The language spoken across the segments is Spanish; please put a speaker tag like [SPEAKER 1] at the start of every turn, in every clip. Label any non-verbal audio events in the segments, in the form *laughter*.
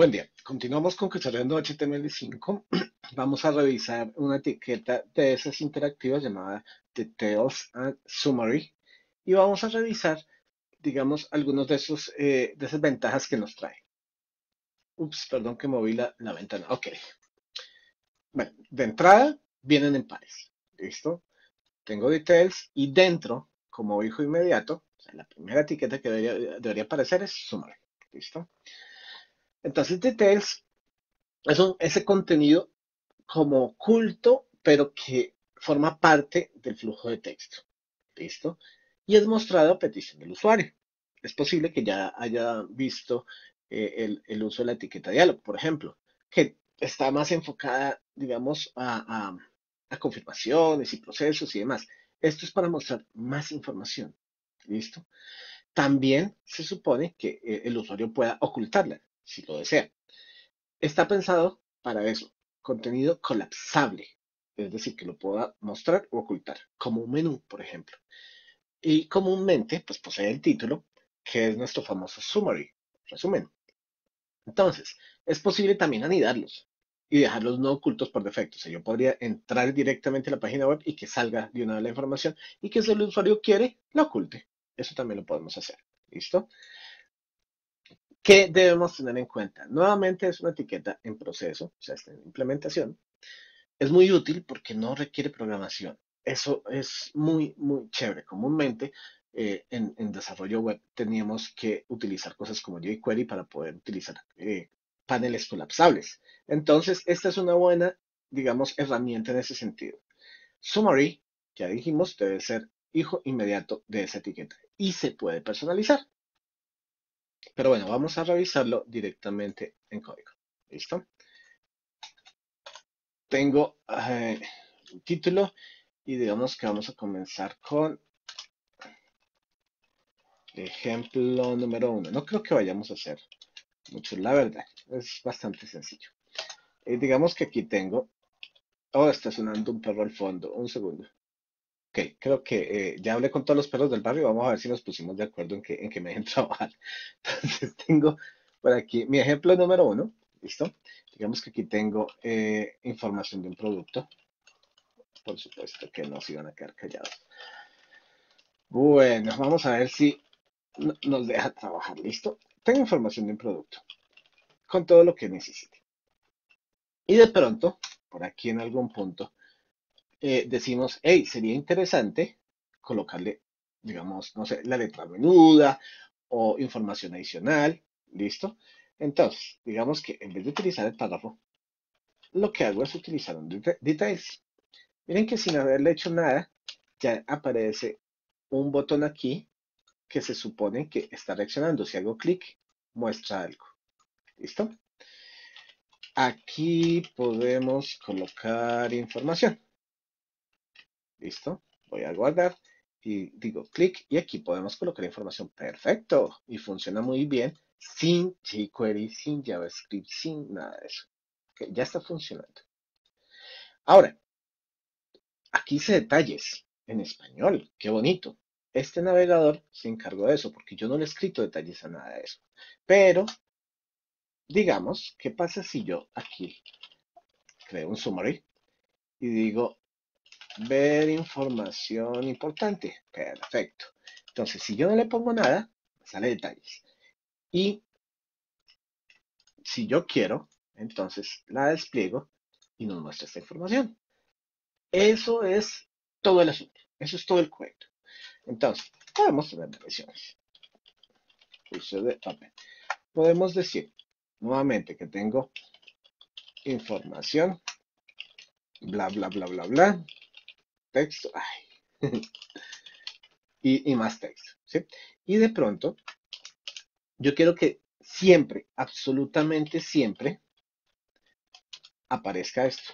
[SPEAKER 1] Buen día. Continuamos con Desarrollando *clears throat* HTML5. Vamos a revisar una etiqueta de esas interactivas llamada Details and Summary. Y vamos a revisar, digamos, algunos de, esos, eh, de esas ventajas que nos trae. Ups, perdón que moví la, la ventana. Ok. Bueno, de entrada vienen en pares. ¿Listo? Tengo details y dentro, como hijo inmediato, la primera etiqueta que debería, debería aparecer es Summary. ¿Listo? Entonces, Details es ese contenido como oculto, pero que forma parte del flujo de texto. ¿Listo? Y es mostrado a petición del usuario. Es posible que ya haya visto eh, el, uso de la etiqueta diálogo, por ejemplo, que está más enfocada, digamos, a, a confirmaciones y procesos y demás. Esto es para mostrar más información. ¿Listo? También se supone que eh, el usuario pueda ocultarla si lo desea. Está pensado para eso, contenido colapsable, es decir, que lo pueda mostrar o ocultar, como un menú, por ejemplo. Y comúnmente, pues posee el título, que es nuestro famoso summary, resumen. Entonces, es posible también anidarlos y dejarlos no ocultos por defecto. O sea, yo podría entrar directamente a la página web y que salga de una vez la información y que si el usuario quiere, la oculte. Eso también lo podemos hacer. ¿Listo? ¿Qué debemos tener en cuenta? Nuevamente es una etiqueta en proceso, o sea, está en implementación. Es muy útil porque no requiere programación. Eso es muy, muy chévere. Comúnmente eh, en, desarrollo web teníamos que utilizar cosas como jQuery para poder utilizar eh, paneles colapsables. Entonces, esta es una buena, digamos, herramienta en ese sentido. Summary, ya dijimos, debe ser hijo inmediato de esa etiqueta y se puede personalizar. Pero bueno, vamos a revisarlo directamente en código. ¿Listo? Tengo eh, el título y digamos que vamos a comenzar con ejemplo número uno. No creo que vayamos a hacer mucho, la verdad. Es bastante sencillo. Y digamos que aquí tengo... Oh, está sonando un perro al fondo. Un segundo. Ok, creo que eh, ya hablé con todos los perros del barrio. Vamos a ver si nos pusimos de acuerdo en que, en que me dejen *laughs* trabajar. Entonces tengo por aquí mi ejemplo número uno. ¿Listo? Digamos que aquí tengo eh, información de un producto. Por supuesto que no se iban a quedar callados. Bueno, vamos a ver si nos deja trabajar. ¿Listo? Tengo información de un producto. Con todo lo que necesite. Y de pronto, por aquí en algún punto, eh, decimos, hey, sería interesante colocarle, digamos, no sé, la letra menuda o información adicional, ¿listo? Entonces, digamos que en vez de utilizar el párrafo, lo que hago es utilizar un details. Miren que sin haberle hecho nada, ya aparece un botón aquí que se supone que está reaccionando. Si hago clic, muestra algo. ¿Listo? Aquí podemos colocar información. Listo. Voy a guardar y digo clic y aquí podemos colocar información. Perfecto. Y funciona muy bien sin jQuery, sin JavaScript, sin nada de eso. ya está funcionando. Ahora, aquí hice detalles en español. Qué bonito. Este navegador se encargó de eso porque yo no le he escrito detalles a nada de eso. Pero, digamos, ¿qué pasa si yo aquí creo un summary y digo ver información importante. Perfecto. Entonces, si yo no le pongo nada, sale detalles. Y si yo quiero, entonces la despliego y nos muestra esta información. Eso es todo el asunto. Eso es todo el cuento. Entonces, podemos tener versiones. Podemos decir nuevamente que tengo información, bla, bla, bla, bla, bla, texto, *laughs* y, más texto, ¿sí? Y de pronto, yo quiero que siempre, absolutamente siempre, aparezca esto.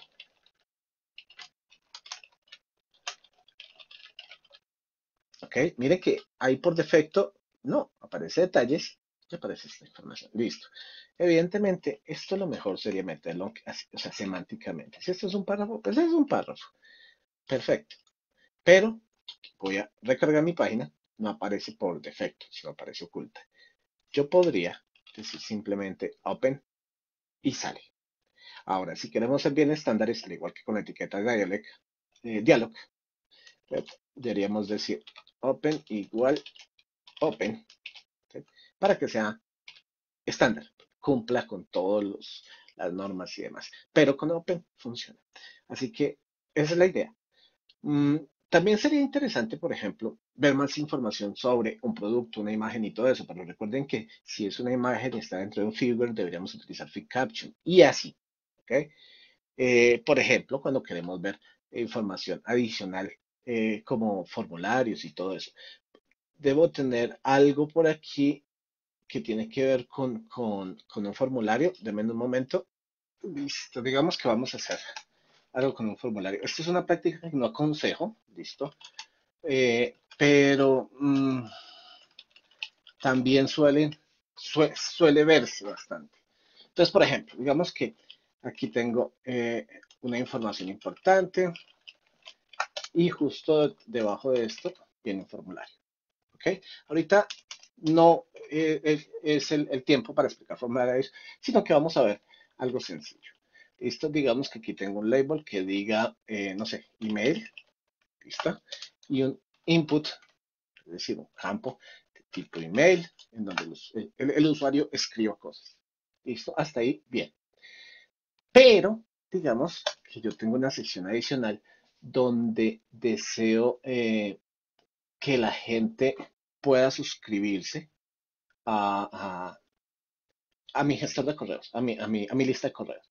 [SPEAKER 1] Ok, mire que ahí por defecto no, aparece detalles y aparece esta información. Listo. Evidentemente, esto lo mejor sería meterlo, o sea, semánticamente. Si esto es un párrafo, pues es un párrafo. Perfecto. Pero voy a recargar mi página, no aparece por defecto, sino aparece oculta. Yo podría decir simplemente open y sale. Ahora, si queremos ser bien estándares, al igual que con la etiqueta dialog, eh, dialog deberíamos decir open igual open para que sea estándar, cumpla con todas las normas y demás. Pero con open funciona. Así que esa es la idea. Mm, también sería interesante, por ejemplo, ver más información sobre un producto, una imagen y todo eso, pero recuerden que si es una imagen y está dentro de un figure, deberíamos utilizar Fit Caption y así. Eh, por ejemplo, cuando queremos ver información adicional eh, como formularios y todo eso. Debo tener algo por aquí que tiene que ver con un formulario. Deme un momento. Listo, digamos que vamos a hacer algo con un formulario. Esto es una práctica que no aconsejo, listo, eh, pero mm, también suele, suele verse bastante. Entonces, por ejemplo, digamos que aquí tengo eh, una información importante y justo debajo de esto viene un formulario. ¿Ok? Ahorita no eh, es el, el, tiempo para explicar formularios, sino que vamos a ver algo sencillo. Esto, digamos que aquí tengo un label que diga, eh, no sé, email, ¿listo? Y un input, es decir, un campo de tipo email, en donde el, usuario escriba cosas. ¿Listo? Hasta ahí, bien. Pero, digamos que yo tengo una sección adicional donde deseo eh, que la gente pueda suscribirse a, a, mi gestor de correos, a mi, a, mi, a mi lista de correos.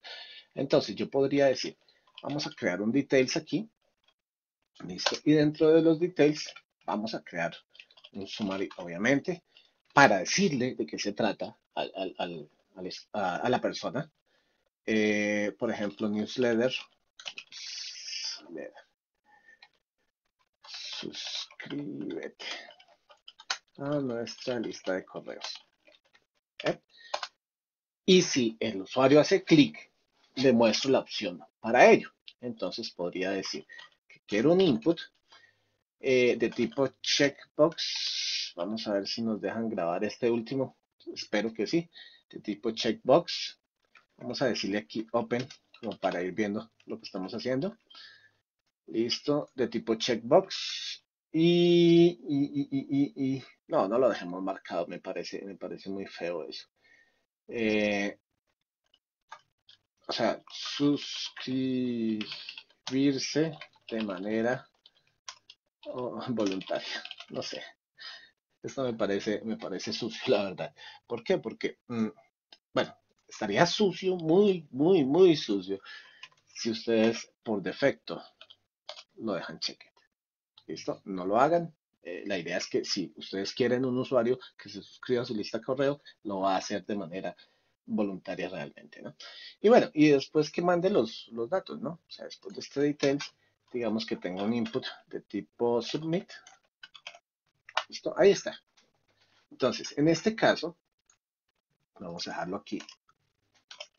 [SPEAKER 1] Entonces yo podría decir, vamos a crear un details aquí. Listo. Y dentro de los details vamos a crear un summary, obviamente, para decirle de qué se trata a, la persona. Eh, por ejemplo, newsletter. Suscríbete a nuestra lista de correos. Y si el usuario hace clic le muestro la opción para ello. Entonces podría decir que quiero un input eh, de tipo checkbox. Vamos a ver si nos dejan grabar este último. Espero que sí. De tipo checkbox. Vamos a decirle aquí open como para ir viendo lo que estamos haciendo. Listo. De tipo checkbox. Y, y, no, no lo dejemos marcado. Me parece, me parece muy feo eso. Eh, o sea, suscribirse de manera voluntaria. No sé. Esto me parece, me parece sucio, la verdad. ¿Por qué? Porque, mm, bueno, estaría sucio, muy, muy, muy sucio, si ustedes por defecto lo dejan cheque. ¿Listo? No lo hagan. Eh, la idea es que si ustedes quieren un usuario que se suscriba a su lista de correo, lo va a hacer de manera voluntaria realmente, ¿no? Y bueno, y después que mande los, los datos, ¿no? O sea, después de este details, digamos que tengo un input de tipo submit. ¿Listo? Ahí está. Entonces, en este caso, vamos a dejarlo aquí,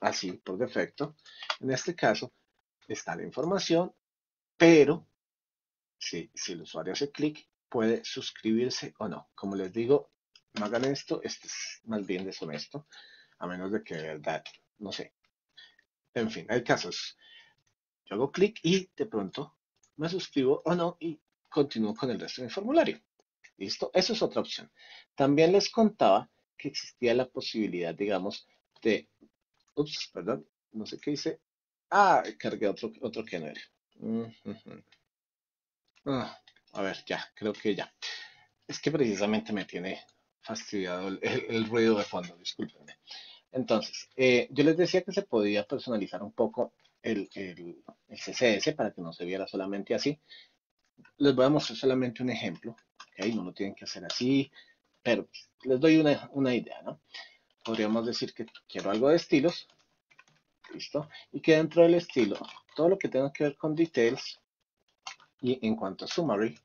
[SPEAKER 1] así por defecto. En este caso, está la información, pero si, si el usuario hace clic, puede suscribirse o no. Como les digo, no hagan esto, esto es más bien deshonesto a menos de que de verdad, no sé. En fin, hay casos. Yo hago clic y de pronto me suscribo o no y continúo con el resto del formulario. ¿Listo? Eso es otra opción. También les contaba que existía la posibilidad, digamos, de... Ups, perdón, no sé qué hice. Ah, cargué otro, otro que no era. Ah, a ver, ya, creo que ya. Es que precisamente me tiene fastidiado el, ruido de fondo, discúlpenme. Entonces, eh, yo les decía que se podía personalizar un poco el, CSS para que no se viera solamente así. Les voy a mostrar solamente un ejemplo, ¿okay? no lo tienen que hacer así, pero les doy una, una idea, ¿no? Podríamos decir que quiero algo de estilos, listo, y que dentro del estilo, todo lo que tenga que ver con details, y en cuanto a summary,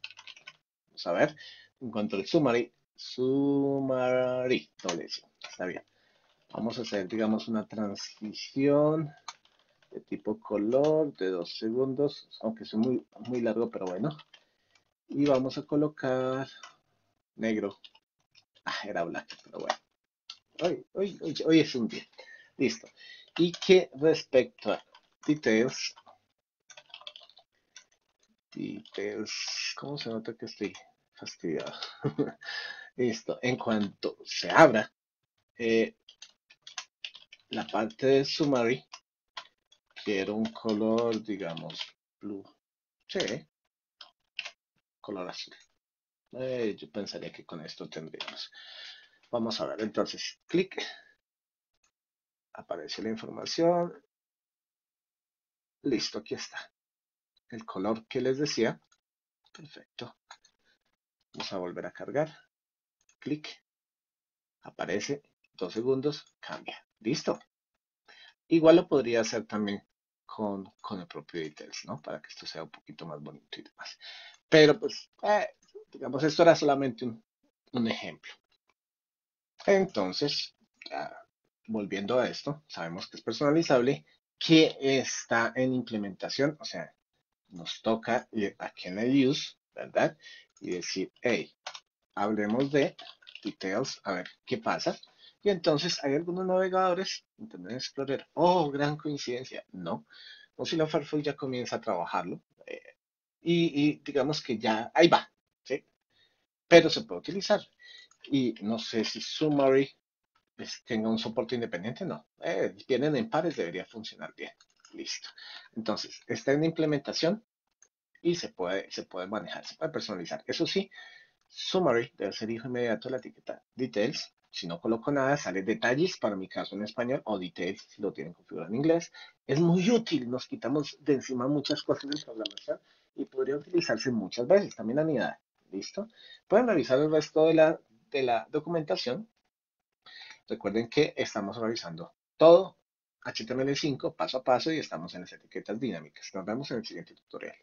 [SPEAKER 1] vamos a ver, en cuanto al summary, summary, doble está bien. Vamos a hacer, digamos, una transición de tipo color de dos segundos, aunque es muy, muy largo, pero bueno. Y vamos a colocar negro. Ah, era blanco, pero bueno. Hoy, hoy, hoy, hoy es un día. Listo. y que respecto a details, details, ¿cómo se nota que estoy fastidiado? *laughs* Listo, en cuanto se abra eh, la parte de summary, quiero un color, digamos, blue. Sí, color azul. Eh, yo pensaría que con esto tendríamos. Vamos a ver, entonces, clic. Aparece la información. Listo, aquí está. El color que les decía. Perfecto. Vamos a volver a cargar. Clic. Aparece. Dos segundos. Cambia. Listo. Igual lo podría hacer también con, con el propio Details, ¿no? Para que esto sea un poquito más bonito y demás. Pero pues, eh, digamos, esto era solamente un, un ejemplo. Entonces, volviendo a esto, sabemos que es personalizable, que está en implementación, o sea, nos toca ir aquí en el use, ¿verdad? Y decir, hey, hablemos de details, a ver qué pasa. Y entonces hay algunos navegadores, Internet Explorer, oh, gran coincidencia, no. Mozilla Firefox ya comienza a trabajarlo eh, y, y, digamos que ya, ahí va, ¿sí? Pero se puede utilizar. Y no sé si Summary pues, tenga un soporte independiente, no. Eh, vienen en pares, debería funcionar bien. Listo. Entonces, está en implementación y se puede, se puede manejar, se puede personalizar. Eso sí, Summary debe ser hijo inmediato de la etiqueta Details si no coloco nada, sale detalles, para mi caso en español, o details si lo tienen configurado en inglés. Es muy útil, nos quitamos de encima muchas cosas de programación y podría utilizarse muchas veces, también a edad. ¿Listo? Pueden revisar el resto de la, de la documentación. Recuerden que estamos revisando todo HTML5 paso a paso y estamos en las etiquetas dinámicas. Nos vemos en el siguiente tutorial.